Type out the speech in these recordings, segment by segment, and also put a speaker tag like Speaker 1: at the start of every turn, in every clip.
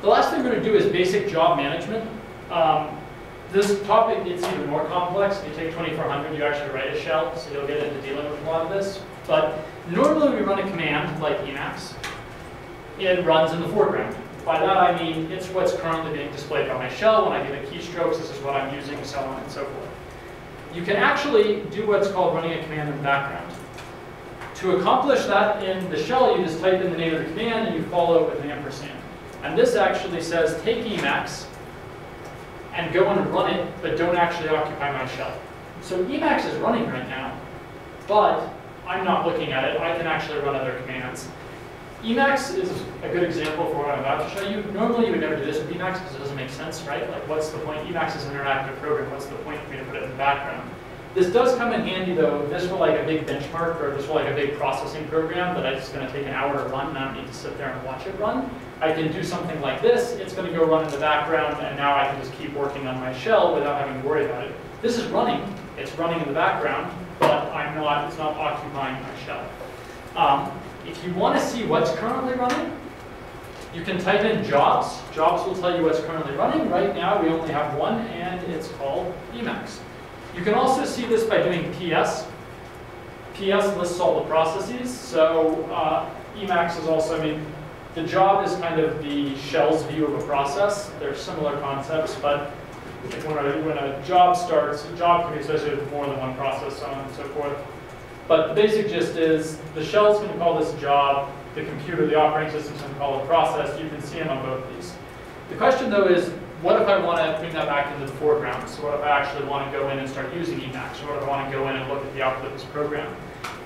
Speaker 1: The last thing we're going to do is basic job management. Um, this topic gets even more complex. If you take 2400, you actually write a shell, so you'll get into dealing with a lot of this. But normally we run a command like Emacs. It runs in the foreground. By that I mean it's what's currently being displayed by my shell. When I give it keystrokes, this is what I'm using, so on and so forth. You can actually do what's called running a command in the background. To accomplish that in the shell, you just type in the name of the command and you follow it with an ampersand. And this actually says take Emacs and go and run it, but don't actually occupy my shell. So Emacs is running right now, but I'm not looking at it. I can actually run other commands. Emacs is a good example for what I'm about to show you. Normally you would never do this with Emacs because it doesn't make sense, right? Like what's the point? Emacs is an interactive program. What's the point for me to put it in the background? This does come in handy though. This for like a big benchmark or this for like a big processing program that it's going to take an hour to run and I don't need to sit there and watch it run. I can do something like this. It's going to go run in the background and now I can just keep working on my shell without having to worry about it. This is running. It's running in the background, but I'm not, it's not occupying my shell. Um, if you want to see what's currently running, you can type in jobs. Jobs will tell you what's currently running. Right now we only have one and it's called Emacs. You can also see this by doing PS. PS lists all the processes. So uh, Emacs is also, I mean, the job is kind of the shell's view of a process. They're similar concepts, but when a, when a job starts, a job can be associated with more than one process, so on and so forth. But the basic gist is the shell's going to call this job, the computer, the operating system is going to call it process. You can see them on both these. The question though is, what if I want to bring that back into the foreground? So what if I actually want to go in and start using Emacs? Or what if I want to go in and look at the output of this program?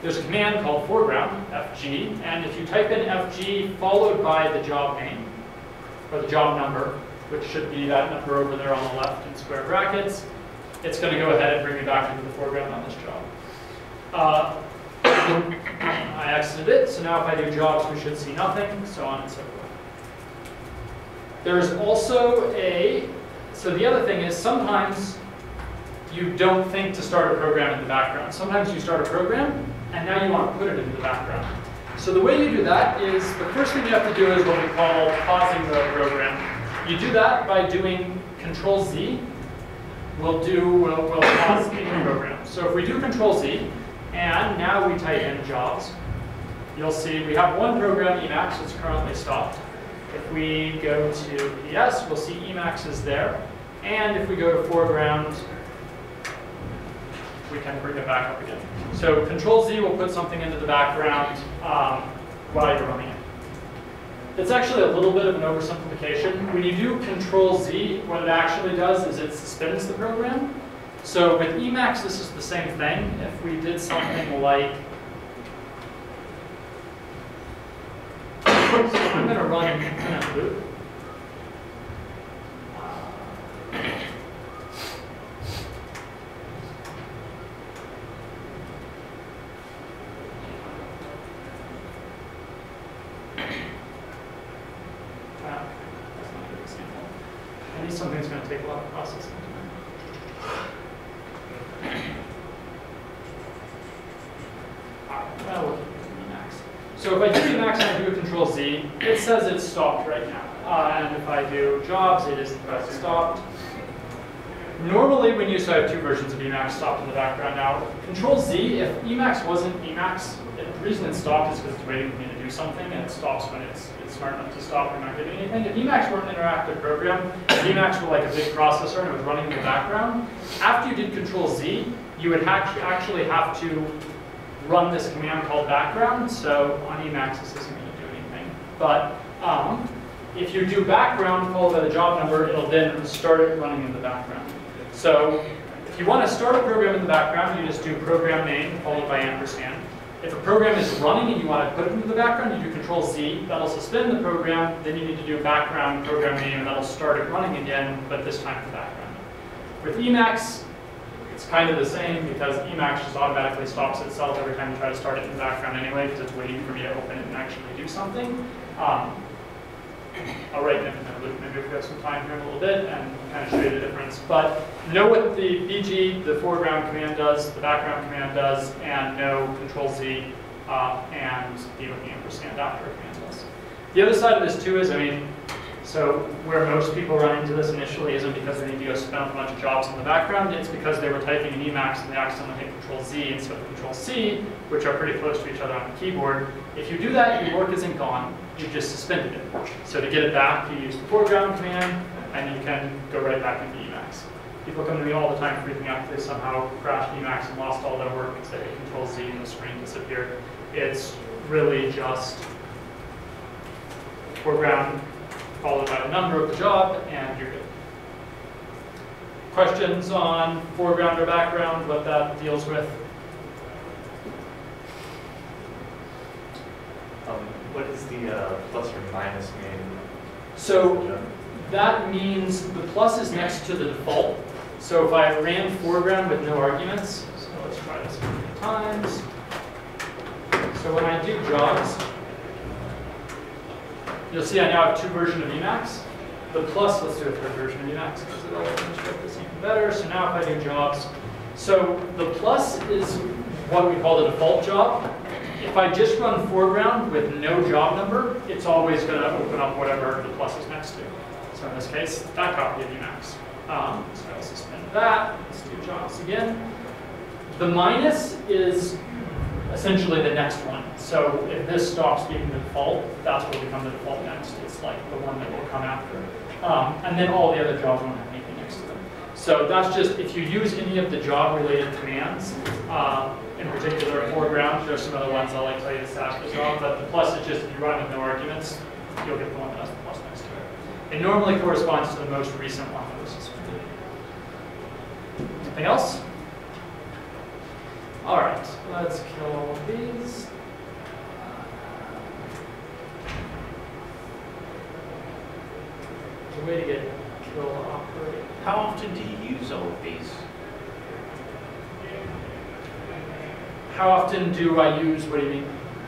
Speaker 1: There's a command called foreground, FG, and if you type in FG followed by the job name, or the job number, which should be that number over there on the left in square brackets, it's going to go ahead and bring you back into the foreground on this job. Uh, I exited it, so now if I do jobs, we should see nothing, so on and so forth. There's also a, so the other thing is sometimes you don't think to start a program in the background. Sometimes you start a program, and now you want to put it into the background. So the way you do that is, the first thing you have to do is what we call pausing the program. You do that by doing Control Z. We'll do, we'll, we'll pause the program. So if we do Control Z, and now we type in jobs. You'll see we have one program, Emacs, that's currently stopped. If we go to PS, we'll see Emacs is there. And if we go to foreground, we can bring it back up again. So Control Z will put something into the background um, while you're running it. It's actually a little bit of an oversimplification. When you do Control Z, what it actually does is it suspends the program. So with Emacs, this is the same thing. If we did something like, so I'm going to run an loop. Ah, that's not a good example. I need something that's going to take a lot of processing time. Well, we'll keep doing Emacs. So if I do Emacs and I do a Control Z, it says it's stopped right now. Uh, and if I do jobs, it is in fact stopped. Normally, when you, so I have two versions of Emacs stopped in the background now. Control Z, if Emacs wasn't Emacs, the reason it stopped is because it's waiting for me to do something, and it stops when it's, it's smart enough to stop and not doing anything. If Emacs were an interactive program, if Emacs were like a big processor and it was running in the background, after you did Control Z, you would actually have to run this command called background. So on Emacs, this isn't going to do anything. But um, if you do background followed by the job number, it'll then start it running in the background. So if you want to start a program in the background, you just do program name followed by ampersand. If a program is running and you want to put it into the background, you do Control Z. That'll suspend the program. Then you need to do background program name, and that'll start it running again, but this time in the background. With Emacs, it's kind of the same because Emacs just automatically stops itself every time you try to start it in the background anyway because it's waiting for me to open it and actually do something. Um, I'll write an infinite loop maybe if we have some time here in a little bit and kind of show you the difference. But know what the BG, the foreground command does, the background command does, and know Control Z uh, and the ampersand after command does. The other side of this too is, I mean, So where most people run into this initially isn't because they need to go spin a bunch of jobs in the background, it's because they were typing in Emacs and they accidentally hit Control Z instead of Control C, which are pretty close to each other on the keyboard. If you do that, your work isn't gone, you've just suspended it. So to get it back, you use the foreground command, and you can go right back into Emacs. People come to me all the time freaking out they somehow crashed Emacs and lost all their work because they hit Control Z and the screen disappeared. It's really just foreground followed by the number of the job, and you're good. Questions on foreground or background, what that deals with?
Speaker 2: Um, what is the uh, plus or minus mean?
Speaker 1: So that means the plus is next to the default. So if I ran foreground with no arguments, so let's try this a few times. So when I do jobs, you'll see I now have two versions of Emacs. The plus, let's do a third version of Emacs because it'll demonstrate this even better. So now if I do jobs, so the plus is what we call the default job. If I just run foreground with no job number, it's always going to open up whatever the plus is next to. So in this case, that copy of Emacs. Um, so I'll suspend that. Let's do jobs again. The minus is essentially the next one. So if this stops being the default, that's what will become the default next. It's like the one that will come after. Um, and then all the other jobs won't have anything next to them. So that's just, if you use any of the job-related commands, uh, in particular foreground, there's some other ones I'll like tell you to stash as well, but the plus is just if you run with no arguments, you'll get the one that has the plus next to it. It normally corresponds to the most recent one that was suspended. Anything else? All right, let's kill all of these. A way to get kill operate.
Speaker 3: How often do you use all of these?
Speaker 1: How often do I use, what do you mean?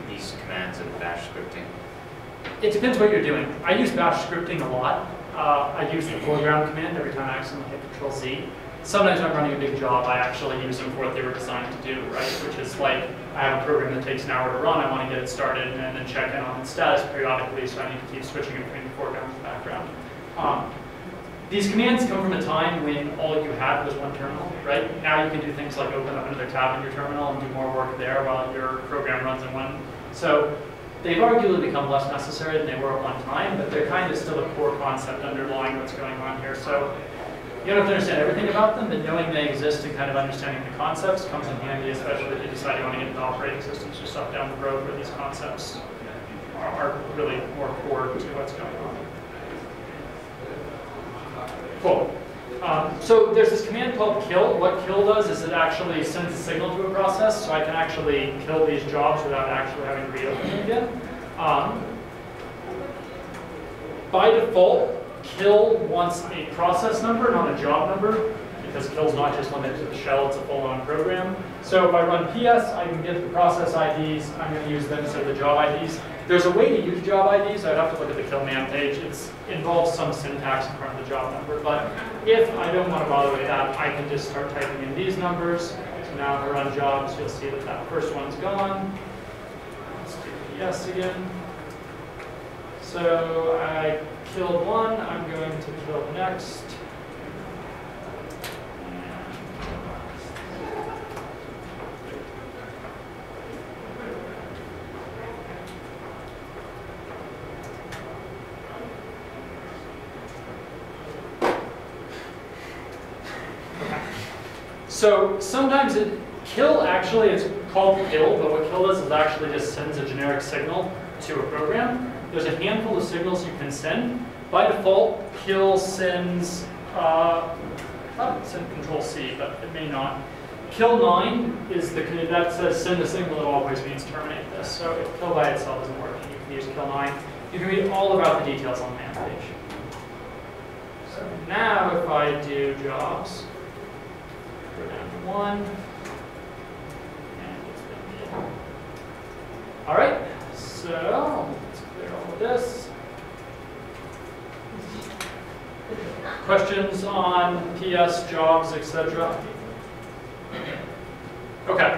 Speaker 3: These commands in bash scripting?
Speaker 1: It depends what you're doing. I use bash scripting a lot. Uh, I use the foreground command every time I accidentally hit Control Z. Sometimes when I'm running a big job, I actually use them for what they were designed to do, right? Which is like, I have a program that takes an hour to run, I want to get it started and then check in on its status periodically, so I need to keep switching it between the foreground and the background. Um, these commands come from a time when all you had was one terminal, right? Now you can do things like open up another tab in your terminal and do more work there while your program runs in one. So they've arguably become less necessary than they were at one time, but they're kind of still a core concept underlying what's going on here. So you don't have to understand everything about them, but knowing they exist and kind of understanding the concepts comes in handy, especially if you decide you want to get into operating systems or stuff down the road where these concepts are, are really more core to what's going on. Cool. Um, so there's this command called kill. What kill does is it actually sends a signal to a process, so I can actually kill these jobs without actually having to reopen them again. Um, by default, kill wants a process number, not a job number, because kill's not just limited to the shell, it's a full-on program. So if I run PS, I can get the process IDs, I'm going to use them instead of the job IDs. There's a way to use job IDs, I'd have to look at the kill man page. It involves some syntax in front of the job number, but if I don't want to bother with that, I can just start typing in these numbers. So now if I run jobs, you'll see that that first one's gone. Let's do PS again. So I killed one, I'm going to kill next. So sometimes it, kill actually is called kill, but what kill does is actually just sends a generic signal to a program. There's a handful of signals you can send. By default, kill sends, uh, sent control C, but it may not. Kill 9 is the, that says send a signal that always means terminate this. So if kill by itself doesn't work, you can use kill 9. You can read all about the details on the man page. So now if I do jobs, go down to 1, and it's been All right, so let's clear all of this. Questions on PS, jobs, etc.? Okay.